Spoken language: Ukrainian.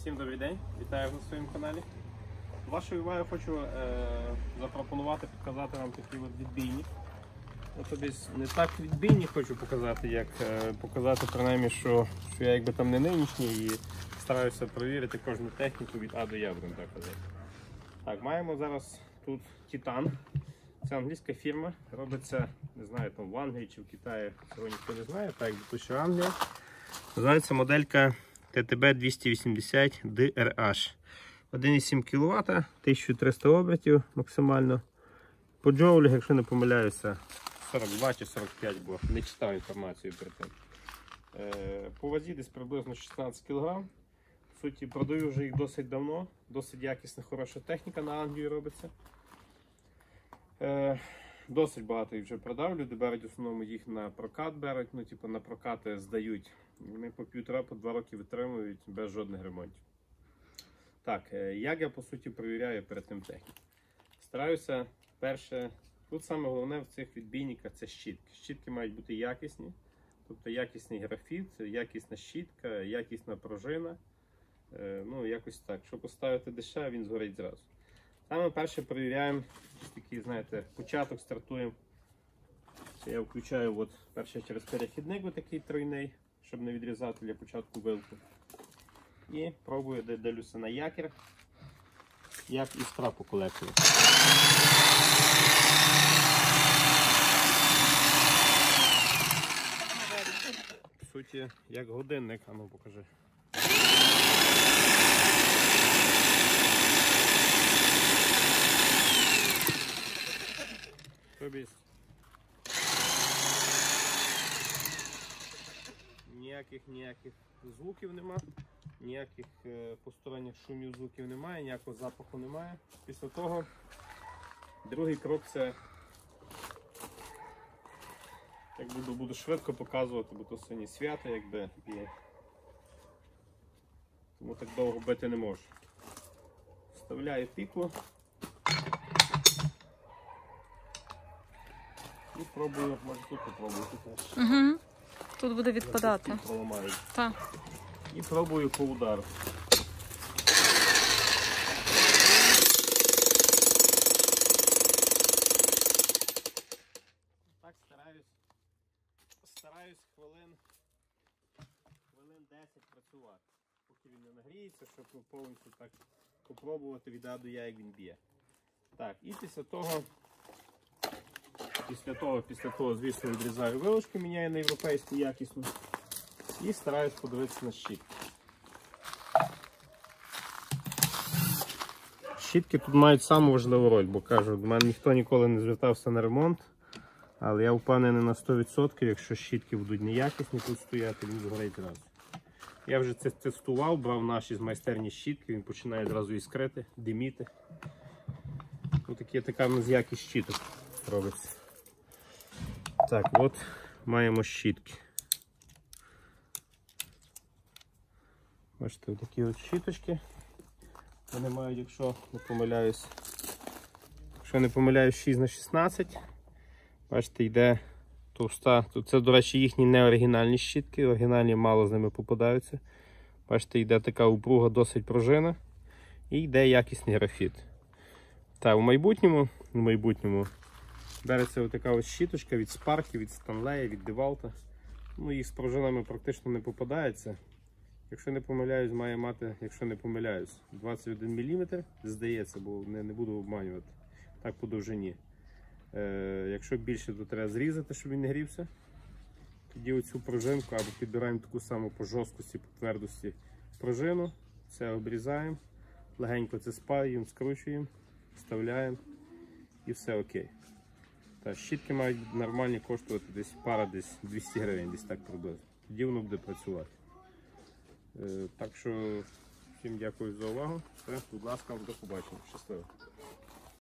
Всім добрий день, вітаю вас на своєму каналі. Вашою увагою хочу е, запропонувати показати вам такий от відбійник. Ну, не так відбійник хочу показати, як е, показати принаймні, що, що я якби там не нинішній і стараюся перевірити кожну техніку від А до Я, будемо так казати. Так, маємо зараз тут Титан. Це англійська фірма, робиться, не знаю, там в Англії чи в Китаї, цього ніхто не знає, так якби то що Англія. Називається моделька ТТБ 280 DRH. 1,7 кВт, 1300 обертів максимально. По джоулях, якщо не помиляюся, 42 чи 45, бо не читав інформацію про те. Е, По вазі десь приблизно 16 кг. В суті, продаю вже їх досить давно, досить якісна, хороша техніка на Англії робиться. Досить багато їх вже продав. Люди беруть в основному їх на прокат беруть, ну, типу, на прокати здають. Вони по півтора-по два роки витримують без жодних ремонтів. Так, е, як я по суті перевіряю перед тим техніку? Стараюся перше. Тут саме головне в цих відбійниках це щітки. Щітки мають бути якісні, тобто якісний графіт, якісна щітка, якісна пружина. Е, Ну, якось так. Щоб поставити дешеве, він згорить зразу. Саме перше перевіряємо такий, знаєте, початок стартуємо. Це я включаю от, перше через перехідник от такий тройний, щоб не відрізати для початку вилку. І пробую дивлюся на якір, як іскра по колектору. В суті, як годинник, а ну покажи. Тобі ніяких ніяких звуків нема, ніяких е, посторонніх шумів звуків немає, ніякого запаху немає. Після того другий крок це як буду, буду швидко показувати, бо то сьогодні свято, якби і тому так довго бити не можу. Вставляю піку. І пробую, може тут попробую, тут Угу. Тут буде відпадати. Так. І пробую по удару. Так стараюсь. Стараюсь хвилин, хвилин 10 працювати. Поки він не нагріється, щоб повністю так попробувати від А до Я, як він б'є. Так, і після того, після того, після того, звісно, відрізаю вилочку, міняю на європейську якісну. І стараюсь подивитися на щит. Щітки тут мають саму важливу роль, бо кажу, до мене ніхто ніколи не звертався на ремонт. Але я впевнений на 100%, якщо щітки будуть неякісні тут стояти, він згорить зразу. Я вже це тестував, брав наші з майстерні щітки, він починає одразу іскрити, диміти. Ось така в нас якість щіток робиться. Так, от маємо щітки. Бачите, такі от щіточки. Вони мають, якщо не помиляюсь, якщо не помиляюсь 6 на 16. Бачите, йде товста. Тут це, до речі, їхні неоригінальні щітки, оригінальні мало з ними попадаються. Бачите, йде така упруга, досить пружина. І йде якісний графіт. Так, в майбутньому, в майбутньому береться отака ось щіточка від спарки, від станлея, від девалта. Ну, їх з пружинами практично не попадається. Якщо не помиляюсь, має мати, якщо не помиляюсь, 21 мм, здається, бо не, не буду обманювати. Так по довжині. Е, якщо більше, то треба зрізати, щоб він не грівся. Тоді оцю пружинку або підбираємо таку саму по жорсткості, по твердості пружину. Це обрізаємо, легенько це спаюємо, скручуємо, вставляємо і все окей. Щітки мають нормальні коштувати десь пара десь 200 гривень, десь так приблизно. Тоді буде працювати. Е, Так що всім дякую за увагу. Будь ласка, до побачення. Щасливо.